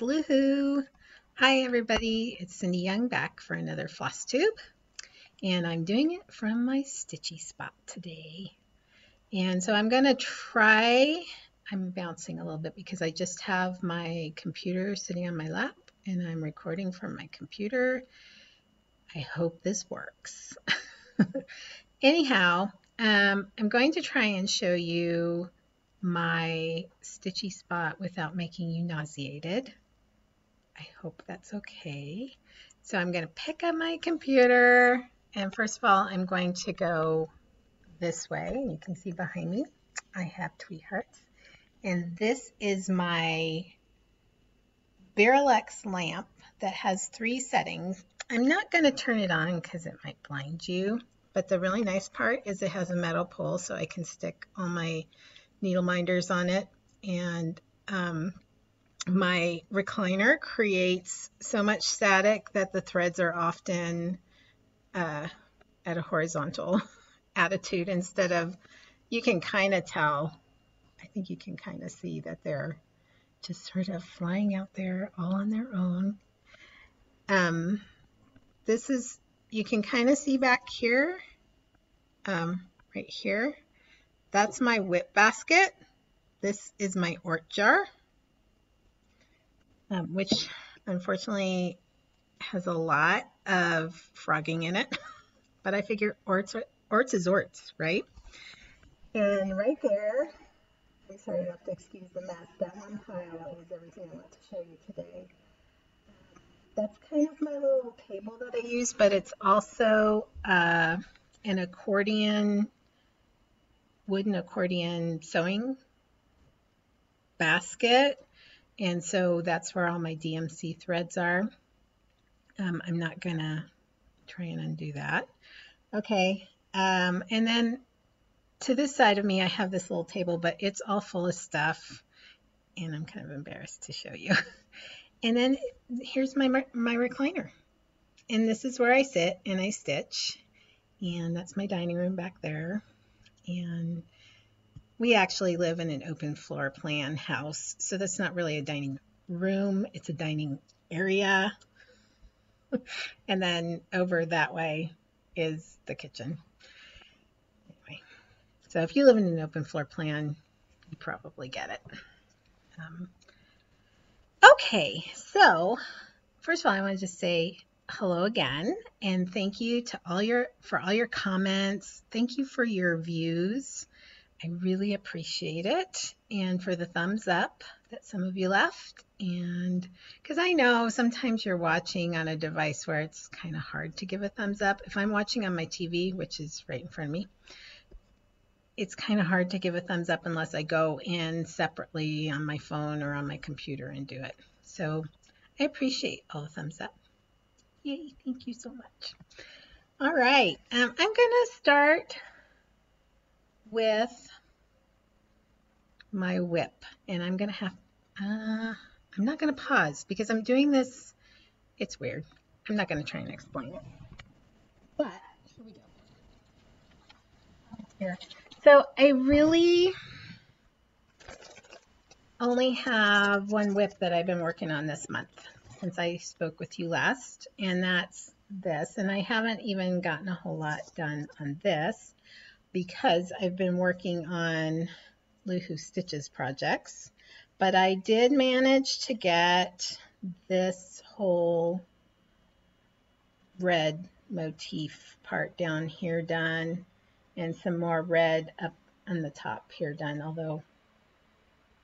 Luhu. Hi everybody, it's Cyndy Young back for another floss tube and I'm doing it from my stitchy spot today. And so I'm going to try, I'm bouncing a little bit because I just have my computer sitting on my lap and I'm recording from my computer. I hope this works. Anyhow, um, I'm going to try and show you my stitchy spot without making you nauseated. I hope that's okay. So I'm going to pick up my computer and first of all I'm going to go this way. And You can see behind me I have tweet hearts and this is my Barrel-X lamp that has three settings. I'm not going to turn it on because it might blind you but the really nice part is it has a metal pole so I can stick all my needle minders on it and um, my recliner creates so much static that the threads are often uh, at a horizontal attitude instead of you can kind of tell I think you can kind of see that they're just sort of flying out there all on their own. Um, this is you can kind of see back here um, right here. That's my whip basket. This is my ort jar, um, which unfortunately has a lot of frogging in it. but I figure orts, orts is orts, right? And right there, I'm sorry, you have to excuse the mess. That one pile is everything I want to show you today. That's kind of my little table that I use, but it's also uh, an accordion wooden accordion sewing basket. And so that's where all my DMC threads are. Um, I'm not going to try and undo that. Okay. Um, and then to this side of me, I have this little table, but it's all full of stuff. And I'm kind of embarrassed to show you. and then here's my, my recliner. And this is where I sit and I stitch. And that's my dining room back there and we actually live in an open floor plan house, so that's not really a dining room, it's a dining area. and then over that way is the kitchen. Anyway, so if you live in an open floor plan, you probably get it. Um, okay, so first of all, I want to just say hello again and thank you to all your for all your comments thank you for your views i really appreciate it and for the thumbs up that some of you left. And because i know sometimes you're watching on a device where it's kind of hard to give a thumbs up. If i'm watching on my tv which is right in front of me it's kind of hard to give a thumbs up unless i go in separately on my phone or on my computer and do it. So i appreciate all the thumbs up. Yay, thank you so much. All right, um, I'm going to start with my whip, and I'm going to have, uh, I'm not going to pause because I'm doing this, it's weird. I'm not going to try and explain it. But, here we go. Here. So I really only have one whip that I've been working on this month since I spoke with you last, and that's this. And I haven't even gotten a whole lot done on this because I've been working on Luhu Stitches projects. But I did manage to get this whole red motif part down here done and some more red up on the top here done, although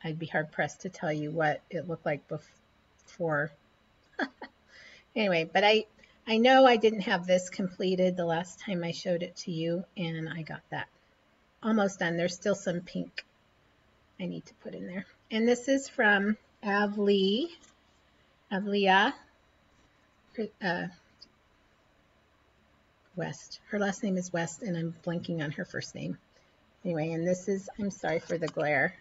I'd be hard pressed to tell you what it looked like before anyway, but I, I know I didn't have this completed the last time I showed it to you, and I got that almost done. There's still some pink I need to put in there. And this is from Avli, Avlea uh, West. Her last name is West, and I'm blanking on her first name. Anyway, and this is, I'm sorry for the glare.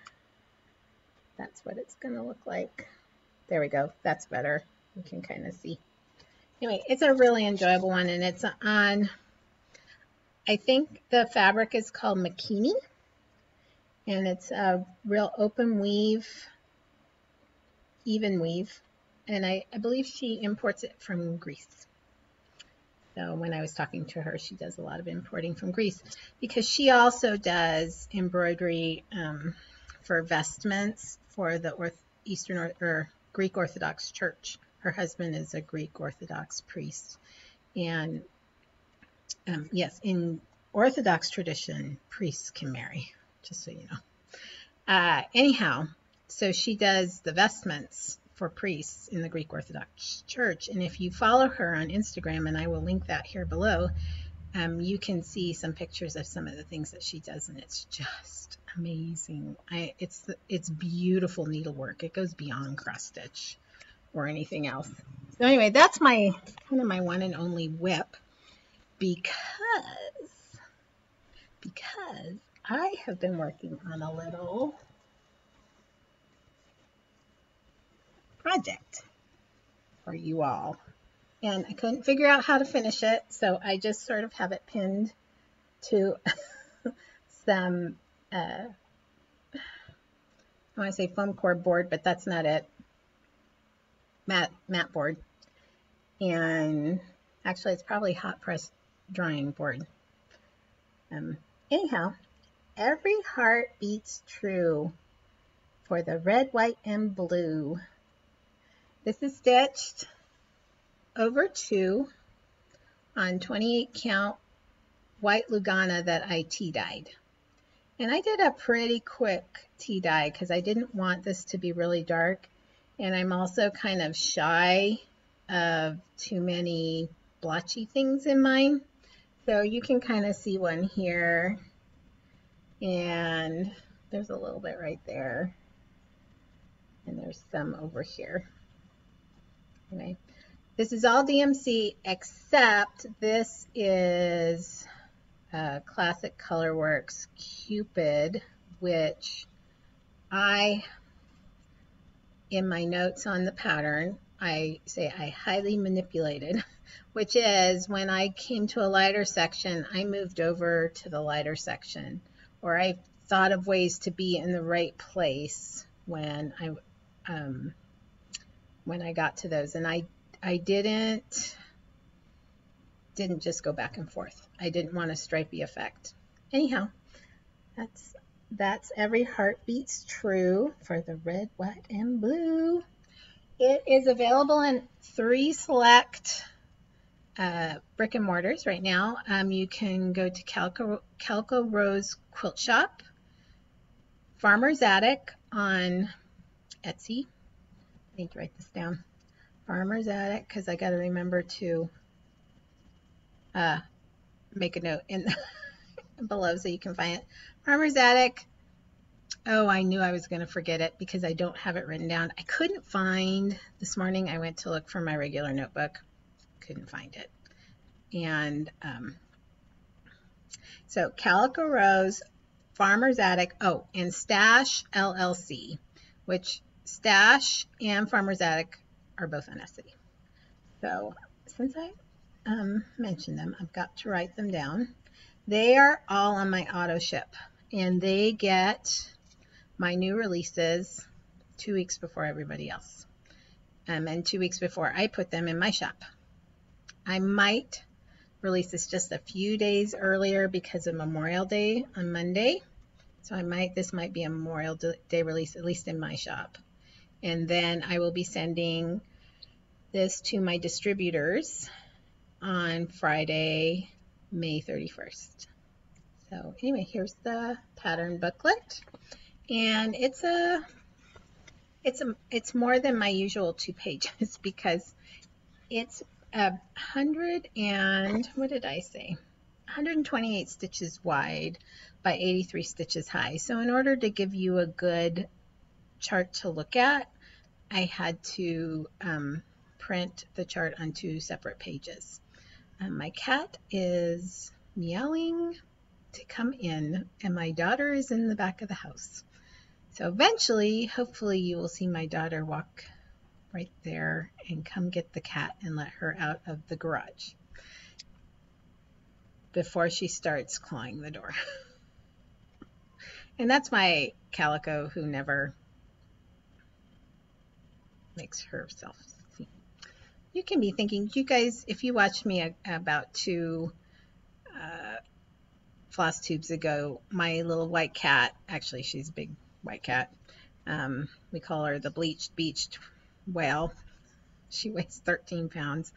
That's what it's going to look like. There we go. That's better you can kind of see. Anyway, it's a really enjoyable one, and it's on, I think the fabric is called Makini, and it's a real open weave even weave, and I, I believe she imports it from Greece. So when I was talking to her, she does a lot of importing from Greece because she also does embroidery um, for vestments for the Eastern or, or Greek Orthodox Church. Her husband is a Greek Orthodox priest, and um, yes, in Orthodox tradition, priests can marry. Just so you know. Uh, anyhow, so she does the vestments for priests in the Greek Orthodox Church. And if you follow her on Instagram, and I will link that here below, um, you can see some pictures of some of the things that she does, and it's just amazing. I, it's it's beautiful needlework. It goes beyond cross stitch or anything else. So anyway, that's my kind of my one and only whip because because I have been working on a little project for you all. And I couldn't figure out how to finish it, so I just sort of have it pinned to some, uh, I want to say foam core board, but that's not it. Mat, mat board. And actually, it's probably hot press drying board. Um, anyhow, every heart beats true for the red, white, and blue. This is stitched over two on 28 count white Lugana that I tea dyed. And I did a pretty quick tea dye because I didn't want this to be really dark. And I'm also kind of shy of too many blotchy things in mine. So you can kind of see one here. And there's a little bit right there. And there's some over here. Anyway, this is all DMC except this is uh, Classic Colorworks Cupid, which I, in my notes on the pattern, I say I highly manipulated, which is when I came to a lighter section, I moved over to the lighter section, or I thought of ways to be in the right place when I um, when I got to those. And I, I didn't, didn't just go back and forth. I didn't want a stripy effect. Anyhow, that's, that's every heart beats true for the red, white, and blue. It is available in three select uh, brick and mortars right now. Um, you can go to Calico Rose Quilt Shop, Farmer's Attic on Etsy, I need to write this down. Farmer's Attic, because I got to remember to uh, make a note in below so you can find it. Farmer's Attic. Oh, I knew I was going to forget it because I don't have it written down. I couldn't find, this morning I went to look for my regular notebook. Couldn't find it. And um, so Calico Rose, Farmer's Attic, oh, and Stash LLC, which Stash and Farmer's Attic are both on Etsy. So since I um, mentioned them, I've got to write them down. They are all on my auto ship and they get my new releases two weeks before everybody else um, and two weeks before I put them in my shop. I might release this just a few days earlier because of Memorial Day on Monday. So I might, this might be a Memorial Day release, at least in my shop. And then I will be sending this to my distributors on Friday, May 31st. So anyway, here's the pattern booklet. And it's a it's a it's more than my usual two pages because it's a hundred and what did I say? 128 stitches wide by 83 stitches high. So in order to give you a good chart to look at, I had to um, print the chart on two separate pages. Um, my cat is meowing to come in, and my daughter is in the back of the house. So eventually, hopefully, you will see my daughter walk right there and come get the cat and let her out of the garage before she starts clawing the door. and that's my calico who never makes herself seen. You can be thinking, you guys, if you watch me about two floss tubes ago, my little white cat, actually she's a big white cat, um, we call her the bleached beached whale. She weighs 13 pounds.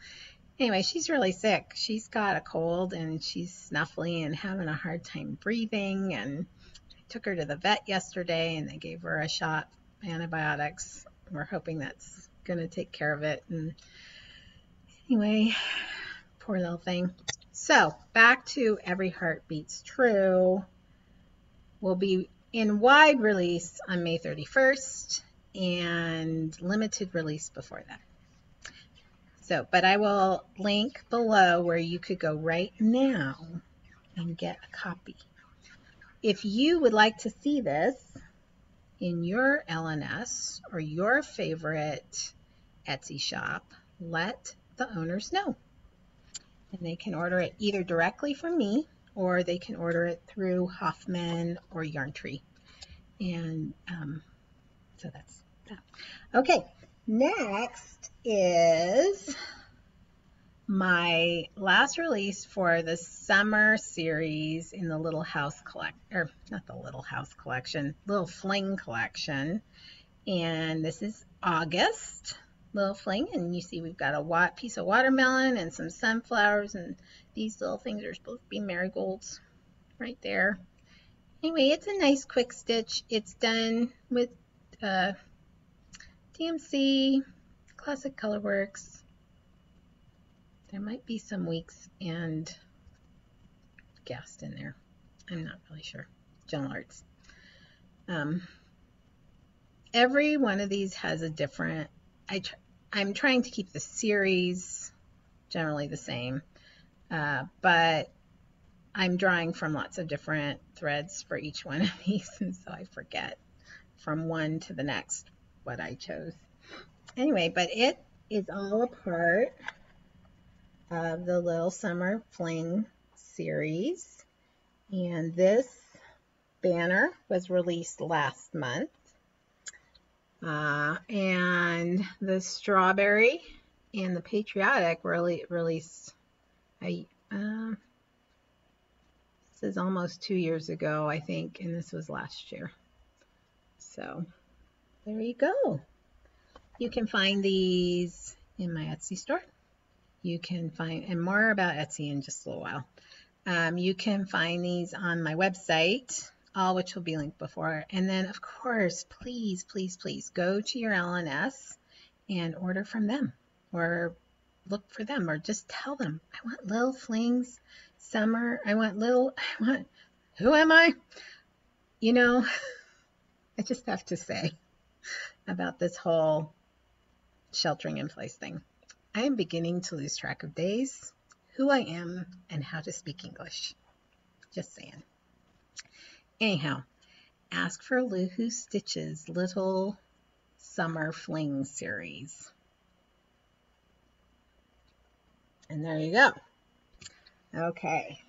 Anyway, she's really sick. She's got a cold and she's snuffly and having a hard time breathing. And I took her to the vet yesterday and they gave her a shot antibiotics. We're hoping that's going to take care of it. And anyway, poor little thing. So back to Every Heart Beats True. We'll be in wide release on May 31st and limited release before that. So, but I will link below where you could go right now and get a copy. If you would like to see this in your LNS or your favorite Etsy shop, let the owners know. And they can order it either directly from me or they can order it through Hoffman or Yarntree. And um, so that's that. Okay, next is my last release for the summer series in the Little House collect or not the Little House collection, Little Fling collection. And this is August Little Fling, and you see we've got a piece of watermelon and some sunflowers, and these little things are supposed to be marigolds right there. Anyway, it's a nice quick stitch. It's done with uh, DMC, Classic Colorworks. There might be some weeks and Gast in there. I'm not really sure. Gentle Arts. Um, every one of these has a different, I tr I'm trying to keep the series generally the same, uh, but I'm drawing from lots of different threads for each one of these, and so I forget from one to the next what I chose. Anyway, but it is all a part of the Little Summer Fling series. And this banner was released last month. Uh, and the Strawberry and the Patriotic really released a, uh, this is almost two years ago, I think, and this was last year. So there you go. You can find these in my Etsy store. You can find, and more about Etsy in just a little while. Um, you can find these on my website, all which will be linked before. And then, of course, please, please, please go to your LNS and order from them or look for them or just tell them, I want little flings, summer, I want little, I want, who am I? You know, I just have to say about this whole sheltering in place thing. I am beginning to lose track of days, who I am, and how to speak English. Just saying. Anyhow, ask for Luhu Stitches Little Summer Fling series. And there you go. Okay.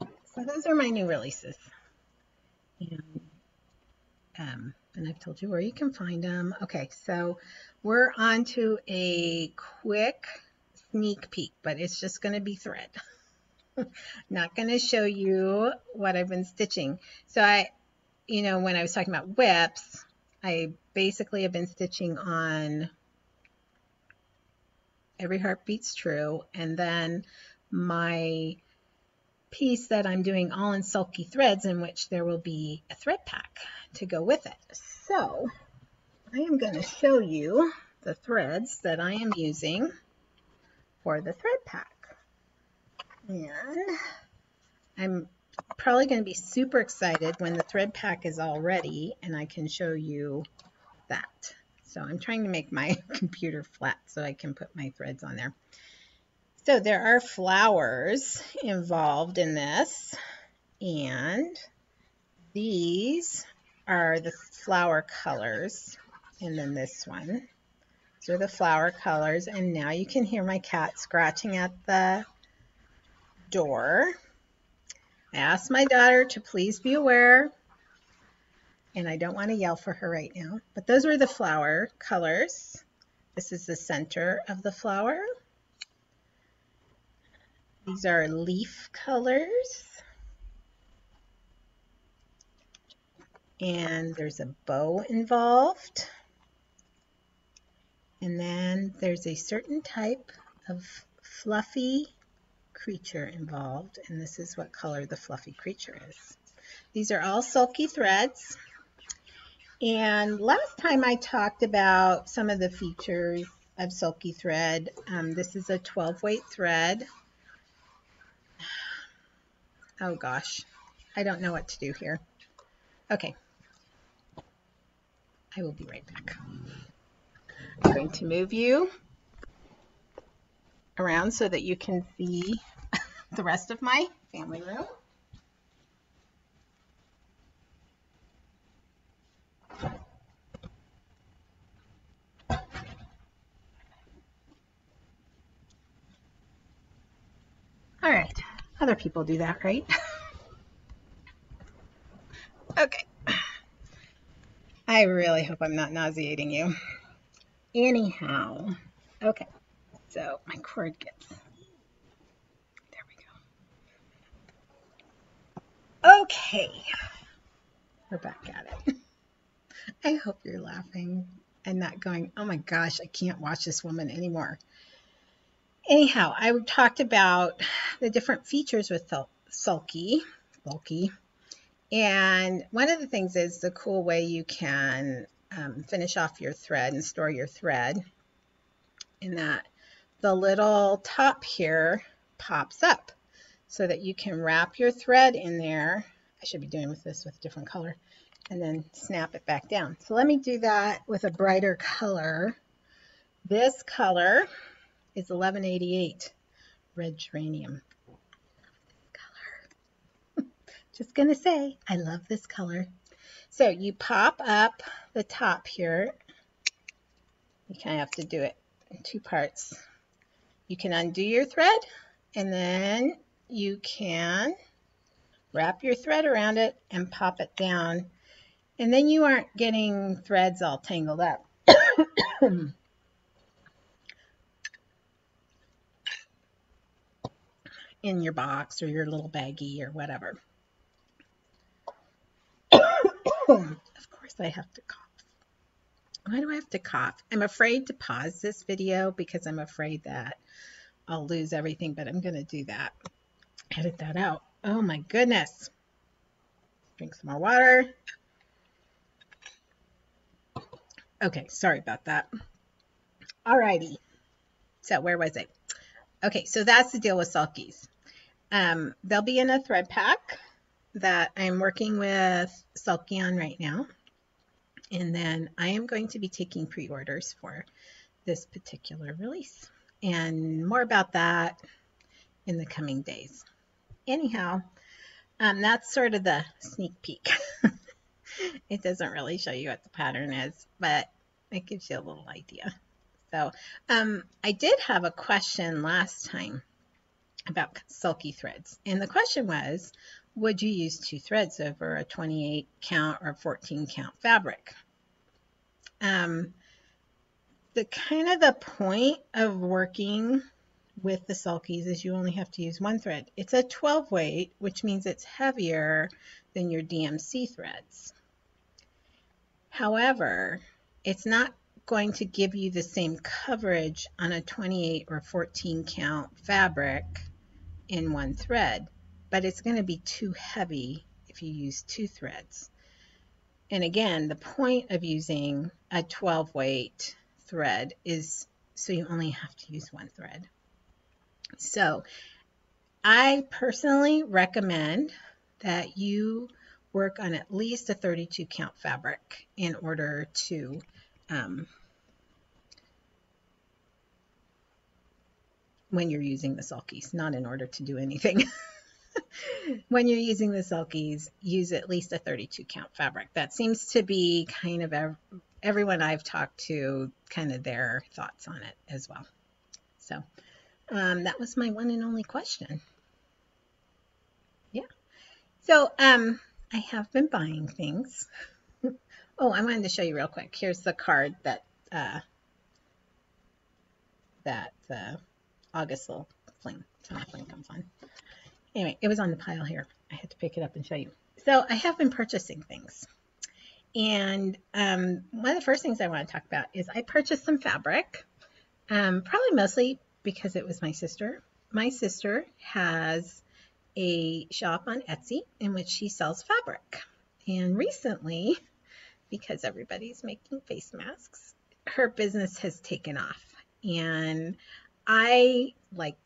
So those are my new releases. And um, and I've told you where you can find them. Okay, so we're on to a quick sneak peek, but it's just going to be thread. Not going to show you what I've been stitching. So I, you know, when I was talking about whips, I basically have been stitching on Every Heart Beats True, and then my piece that I'm doing all in sulky threads in which there will be a thread pack to go with it. So I am going to show you the threads that I am using for the thread pack. And I'm probably going to be super excited when the thread pack is all ready and I can show you that. So I'm trying to make my computer flat so I can put my threads on there. So there are flowers involved in this, and these are the flower colors, and then this one. These are the flower colors, and now you can hear my cat scratching at the door. I asked my daughter to please be aware and I don't want to yell for her right now. But those were the flower colors. This is the center of the flower. These are leaf colors. And there's a bow involved. And then there's a certain type of fluffy creature involved. And this is what color the fluffy creature is. These are all sulky threads. And last time I talked about some of the features of sulky thread. Um, this is a 12 weight thread. Oh gosh, I don't know what to do here. Okay. I will be right back. I'm going to move you around so that you can see the rest of my family room. All right, other people do that, right? okay. I really hope I'm not nauseating you. Anyhow, okay, so my cord gets, there we go. Okay, we're back at it. I hope you're laughing and not going, oh my gosh, I can't watch this woman anymore anyhow, I talked about the different features with sulky, bulky, and one of the things is the cool way you can um, finish off your thread and store your thread in that the little top here pops up so that you can wrap your thread in there. I should be doing with this with a different color and then snap it back down. So let me do that with a brighter color. This color is 1188 red geranium. Color. Just gonna say, I love this color. So you pop up the top here. You kind of have to do it in two parts. You can undo your thread and then you can wrap your thread around it and pop it down. And then you aren't getting threads all tangled up. in your box or your little baggie or whatever. of course I have to cough. Why do I have to cough? I'm afraid to pause this video because I'm afraid that I'll lose everything, but I'm going to do that. Edit that out. Oh my goodness. Drink some more water. Okay, sorry about that. Alrighty. So where was I? Okay, so that's the deal with sulkies. Um, they'll be in a thread pack that I'm working with Sulky on right now. And then I am going to be taking pre-orders for this particular release. And more about that in the coming days. Anyhow, um, that's sort of the sneak peek. it doesn't really show you what the pattern is, but it gives you a little idea. So um, I did have a question last time about sulky threads. And the question was, would you use two threads over a 28 count or 14 count fabric? Um, the kind of the point of working with the sulkies is you only have to use one thread. It's a 12 weight, which means it's heavier than your DMC threads. However, it's not going to give you the same coverage on a 28 or 14 count fabric in one thread, but it's going to be too heavy if you use two threads. And again, the point of using a 12 weight thread is so you only have to use one thread. So I personally recommend that you work on at least a 32 count fabric in order to um, when you're using the sulkies, not in order to do anything. when you're using the sulkies, use at least a 32 count fabric. That seems to be kind of everyone I've talked to, kind of their thoughts on it as well. So um, that was my one and only question. Yeah. So um, I have been buying things. oh, I wanted to show you real quick. Here's the card that uh, that uh, August little fling, fling comes on. Anyway, it was on the pile here. I had to pick it up and show you. So I have been purchasing things. And um, one of the first things I want to talk about is I purchased some fabric, um, probably mostly because it was my sister. My sister has a shop on Etsy in which she sells fabric. And recently, because everybody's making face masks, her business has taken off. And I like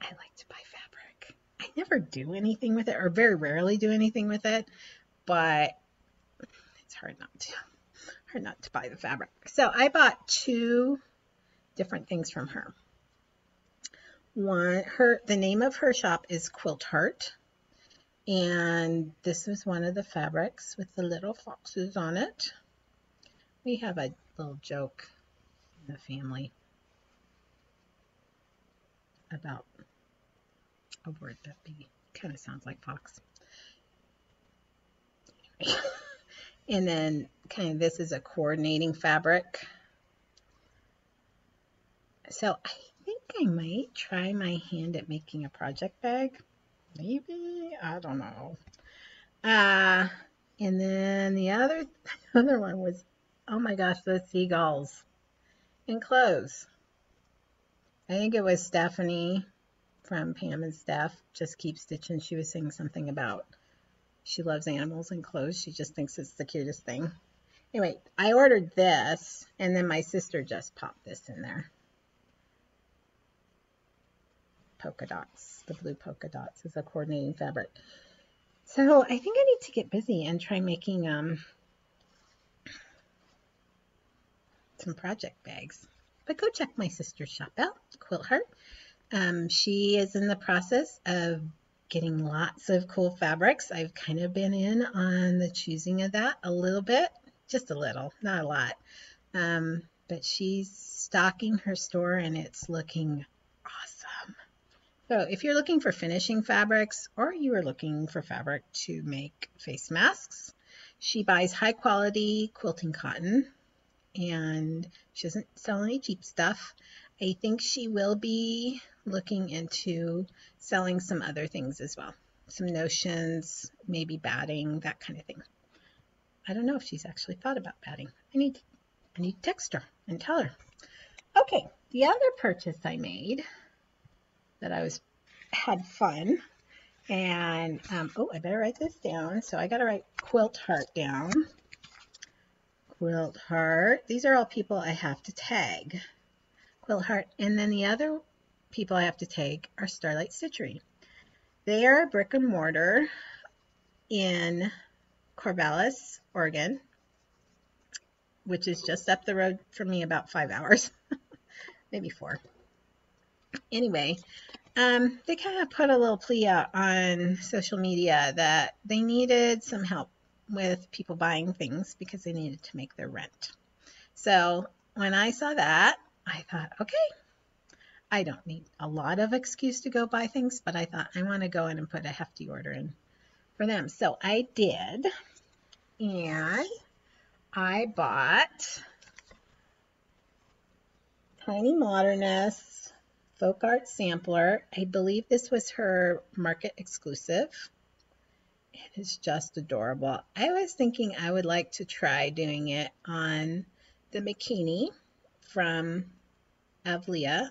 I like to buy fabric. I never do anything with it or very rarely do anything with it, but it's hard not to hard not to buy the fabric. So I bought two different things from her. One her the name of her shop is Quilt Heart. And this is one of the fabrics with the little foxes on it. We have a little joke in the family about a word that be kind of sounds like fox. And then kind of this is a coordinating fabric. So I think I might try my hand at making a project bag. Maybe, I don't know. Uh, and then the other, other one was, oh my gosh, those seagulls and clothes. I think it was Stephanie from Pam and Steph, just keep stitching. She was saying something about she loves animals and clothes. She just thinks it's the cutest thing. Anyway, I ordered this, and then my sister just popped this in there. Polka dots, the blue polka dots is a coordinating fabric. So I think I need to get busy and try making um, some project bags. But go check my sister's shop out, Quilt Heart. Um, she is in the process of getting lots of cool fabrics. I've kind of been in on the choosing of that a little bit, just a little, not a lot. Um, but she's stocking her store and it's looking awesome. So if you're looking for finishing fabrics or you are looking for fabric to make face masks, she buys high quality quilting cotton and she doesn't sell any cheap stuff. I think she will be looking into selling some other things as well. Some notions, maybe batting, that kind of thing. I don't know if she's actually thought about batting. I need I need to text her and tell her. Okay, the other purchase I made that I was had fun and um, oh, I better write this down. So I got to write quilt heart down. Quilt Heart. These are all people I have to tag. Quilt Heart. And then the other people I have to take are Starlight Stitchery. They are a brick and mortar in Corvallis, Oregon, which is just up the road from me about five hours, maybe four. Anyway, um, they kind of put a little plea out on social media that they needed some help with people buying things because they needed to make their rent. So when I saw that, I thought, okay, I don't need a lot of excuse to go buy things, but I thought I want to go in and put a hefty order in for them. So I did, and I bought Tiny Modernist Folk Art Sampler. I believe this was her market exclusive. It is just adorable. I was thinking I would like to try doing it on the bikini from Avlea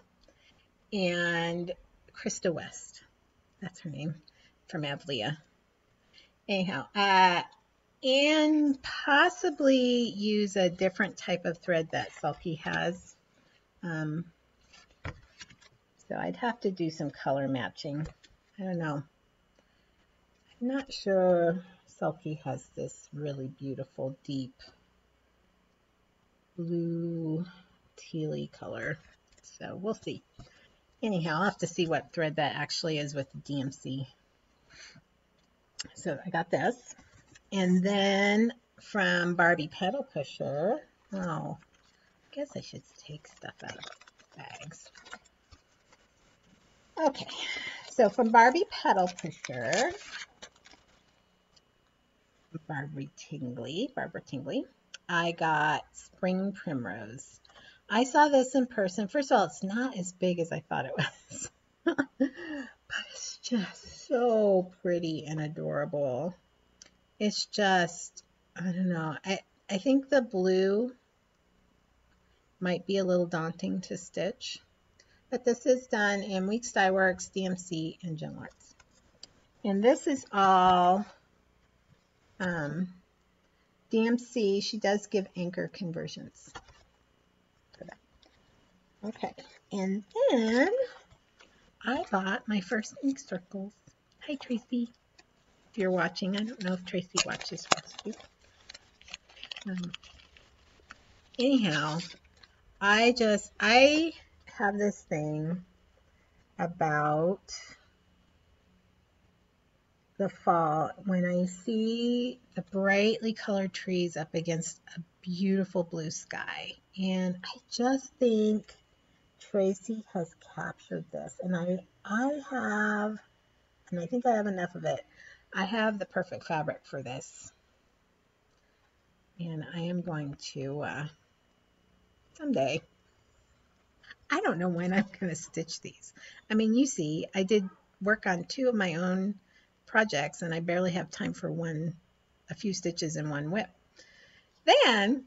and Krista West. That's her name from Avlea. Anyhow, uh, and possibly use a different type of thread that Sulky has. Um, so I'd have to do some color matching. I don't know. I'm not sure Sulky has this really beautiful deep blue tealy color. So we'll see. Anyhow, I'll have to see what thread that actually is with the DMC. So I got this. And then from Barbie Pedal Pusher, oh, I guess I should take stuff out of bags. Okay, so from Barbie Pedal Pusher, Barbie Tingley, Barbara Tingley, I got Spring Primrose. I saw this in person. First of all, it's not as big as I thought it was. but it's just so pretty and adorable. It's just, I don't know. I, I think the blue might be a little daunting to stitch. But this is done in Weeks Dye Works, DMC, and Gentle Arts. And this is all um, DMC. She does give anchor conversions. Okay, and then I bought my first ink circles. Hi, Tracy. If you're watching, I don't know if Tracy watches Frosty. Um, anyhow, I just, I have this thing about the fall when I see the brightly colored trees up against a beautiful blue sky. And I just think Tracy has captured this. And I, I have, and I think I have enough of it. I have the perfect fabric for this. And I am going to, uh, someday, I don't know when I'm going to stitch these. I mean, you see, I did work on two of my own projects and I barely have time for one, a few stitches in one whip. Then,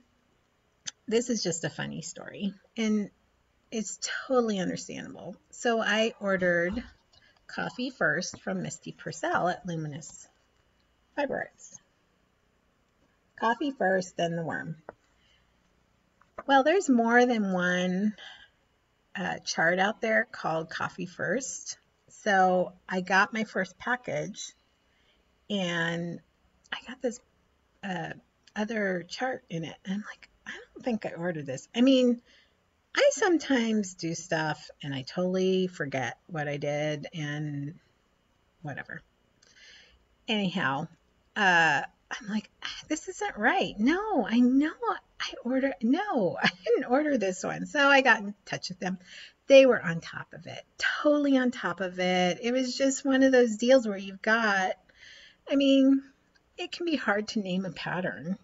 this is just a funny story and it's totally understandable. So I ordered coffee first from Misty Purcell at Luminous Fiber Arts. Coffee first, then the worm. Well, there's more than one uh, chart out there called Coffee First. So I got my first package and I got this uh, other chart in it. And I'm like, I don't think I ordered this. I mean, I sometimes do stuff and I totally forget what I did and whatever. Anyhow, uh, I'm like, this isn't right. No, I know I ordered, no, I didn't order this one. So I got in touch with them they were on top of it, totally on top of it. It was just one of those deals where you've got, I mean, it can be hard to name a pattern.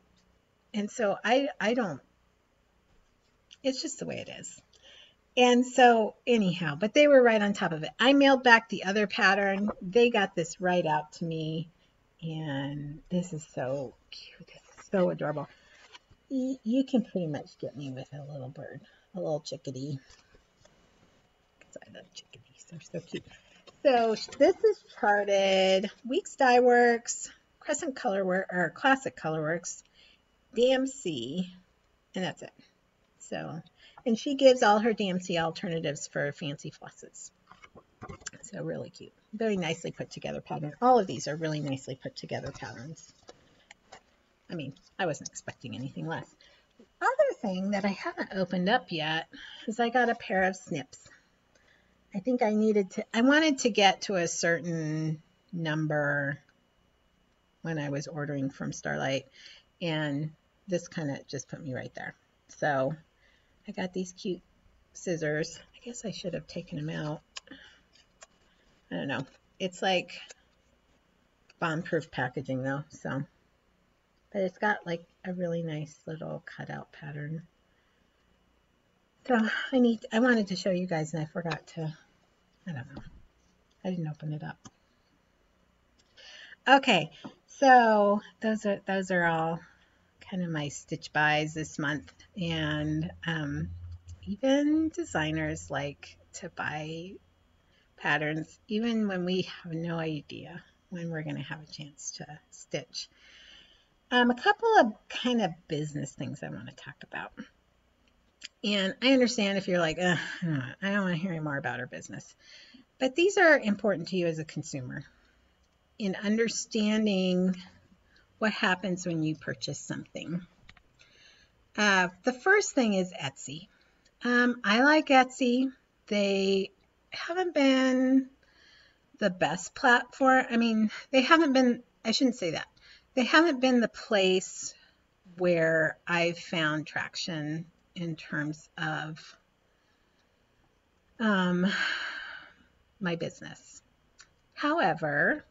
And so I, I don't, it's just the way it is. And so, anyhow, but they were right on top of it. I mailed back the other pattern. They got this right out to me. And this is so cute. This is so adorable. You can pretty much get me with a little bird, a little chickadee. Because I love chickadees. They're so cute. So this is charted Weeks Dye Works, Crescent Colorwork, or Classic Colorworks, DMC, and that's it. So, and she gives all her DMC alternatives for fancy flosses. So really cute. Very nicely put together pattern. All of these are really nicely put together patterns. I mean, I wasn't expecting anything less. The other thing that I haven't opened up yet is I got a pair of snips. I think I needed to, I wanted to get to a certain number when I was ordering from Starlight, and this kind of just put me right there. So I got these cute scissors. I guess I should have taken them out. I don't know. It's like bomb-proof packaging though, so. But it's got like a really nice little cutout pattern. So I need, I wanted to show you guys and I forgot to I don't know. I didn't open it up. Okay, so those are those are all kind of my stitch buys this month, and um, even designers like to buy patterns even when we have no idea when we're going to have a chance to stitch. Um, a couple of kind of business things I want to talk about. And I understand if you're like, I don't want to hear any more about our business. But these are important to you as a consumer in understanding what happens when you purchase something. Uh, the first thing is Etsy. Um, I like Etsy. They haven't been the best platform. I mean, they haven't been, I shouldn't say that. They haven't been the place where I've found traction in terms of um, my business. However,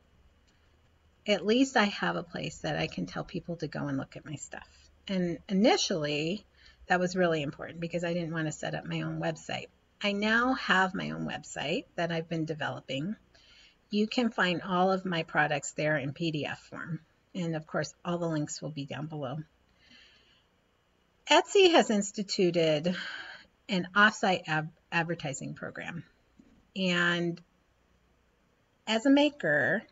at least I have a place that I can tell people to go and look at my stuff. And initially, that was really important because I didn't want to set up my own website. I now have my own website that I've been developing. You can find all of my products there in PDF form. And of course, all the links will be down below. Etsy has instituted an offsite ab- advertising program. And as a maker,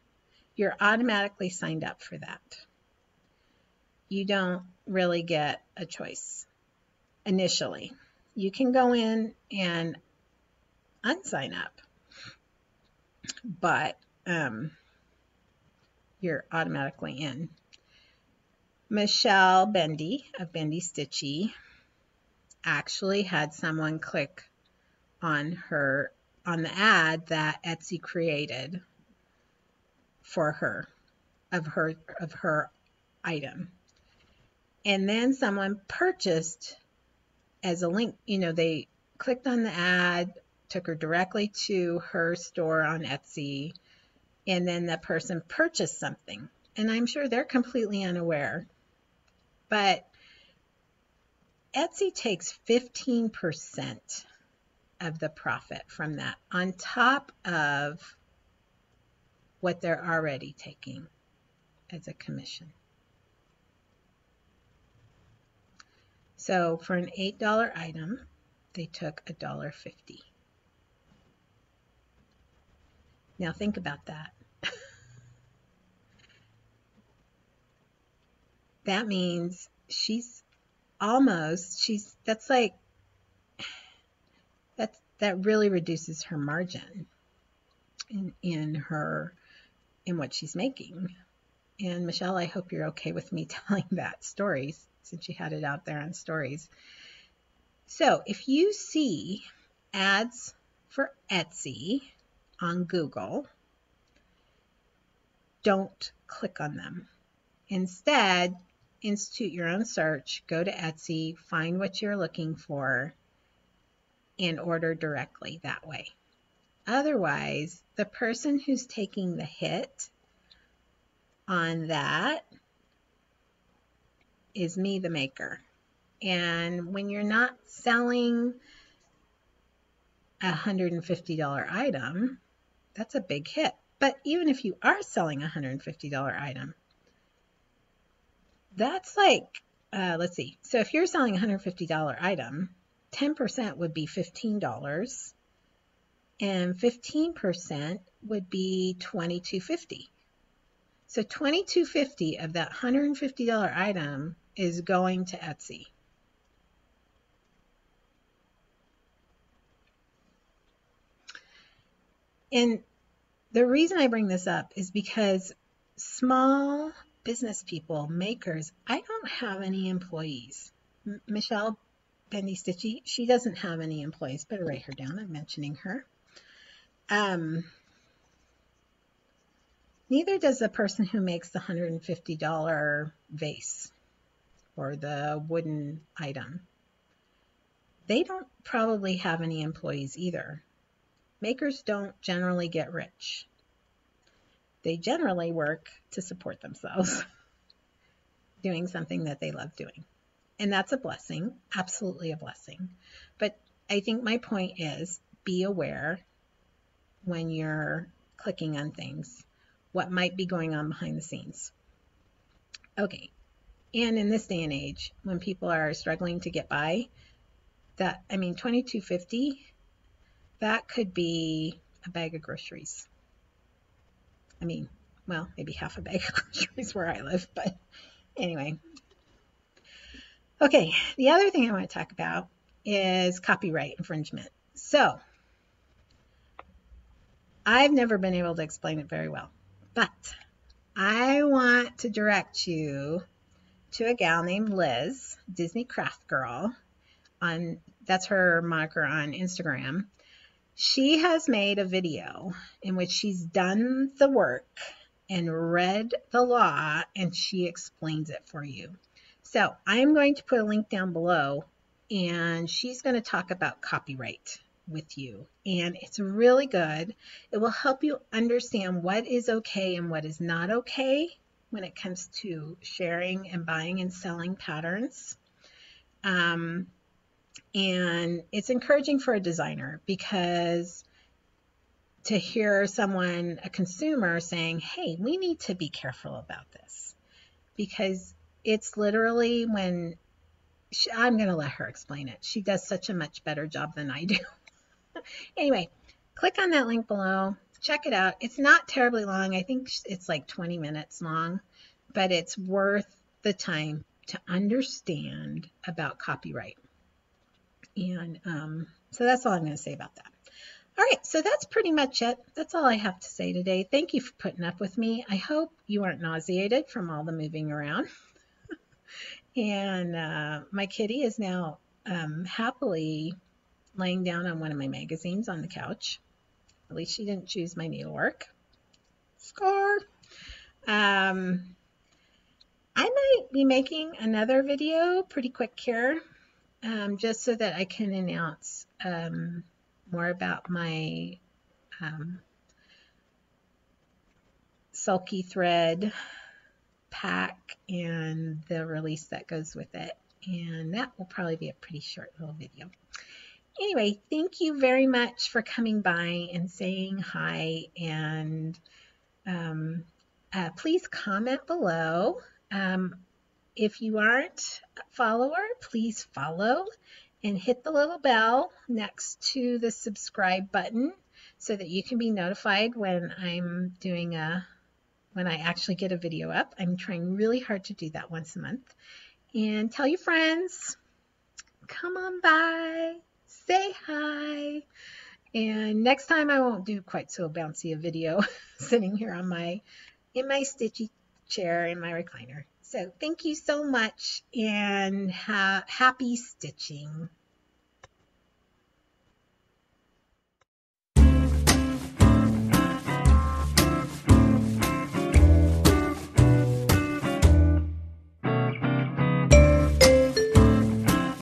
you're automatically signed up for that. You don't really get a choice initially. You can go in and unsign up, but um, you're automatically in. Michelle Bendy of Bendy Stitchy actually had someone click on her on the ad that Etsy created for her of her of her item. And then someone purchased as a link, you know, they clicked on the ad, took her directly to her store on Etsy, and then the person purchased something. And I'm sure they're completely unaware. But Etsy takes 15% of the profit from that on top of what they're already taking as a commission. So for an $8 item, they took $1.50. Now think about that. that means she's almost she's that's like that's that really reduces her margin in in her in what she's making. And Michelle, I hope you're okay with me telling that story since you had it out there on stories. So if you see ads for Etsy on Google, don't click on them. Instead, institute your own search, go to Etsy, find what you're looking for, and order directly that way. Otherwise, the person who's taking the hit on that is me, the maker. And when you're not selling a $150 item, that's a big hit. But even if you are selling a $150 item, that's like, uh, let's see. So if you're selling a $150 item, 10% would be $15 and 15% would be 2250. So 2250 of that $150 item is going to Etsy. And the reason I bring this up is because small business people, makers, I don't have any employees. M Michelle Bendy Stitchy, she doesn't have any employees. Better write her down. I'm mentioning her. Um, neither does the person who makes the $150 vase or the wooden item. They don't probably have any employees either. Makers don't generally get rich. They generally work to support themselves doing something that they love doing. And that's a blessing, absolutely a blessing. But I think my point is be aware when you're clicking on things, what might be going on behind the scenes. Okay, and in this day and age, when people are struggling to get by, that I mean, 2250, that could be a bag of groceries. I mean, well, maybe half a bag of groceries where I live, but anyway. Okay, the other thing I want to talk about is copyright infringement. So, I've never been able to explain it very well, but I want to direct you to a gal named Lizz, Disney Craft Girl. On that's her moniker on Instagram. She has made a video in which she's done the work and read the law and she explains it for you. So I'm going to put a link down below and she's going to talk about copyright with you. And it's really good. It will help you understand what is okay and what is not okay when it comes to sharing and buying and selling patterns. Um, and it's encouraging for a designer because to hear someone, a consumer, saying, hey, we need to be careful about this because it's literally when I'm going to let her explain it. She does such a much better job than I do. anyway, click on that link below. Check it out. It's not terribly long. I think it's like 20 minutes long, but it's worth the time to understand about copyright. And um, so that's all I'm going to say about that. All right, so that's pretty much it. That's all I have to say today. Thank you for putting up with me. I hope you aren't nauseated from all the moving around. and uh, my kitty is now um, happily laying down on one of my magazines on the couch. At least she didn't choose my needlework. Score! Um, I might be making another video pretty quick here, um, just so that I can announce um, more about my um, sulky thread pack and the release that goes with it. And that will probably be a pretty short little video. Anyway, thank you very much for coming by and saying hi. And um, uh, please comment below. Um, if you aren't a follower, please follow and hit the little bell next to the subscribe button so that you can be notified when I'm doing a when I actually get a video up. I'm trying really hard to do that once a month. And tell your friends, come on by, say hi. And next time I won't do quite so bouncy a video sitting here on my in my stitchy chair in my recliner. So thank you so much and ha happy stitching.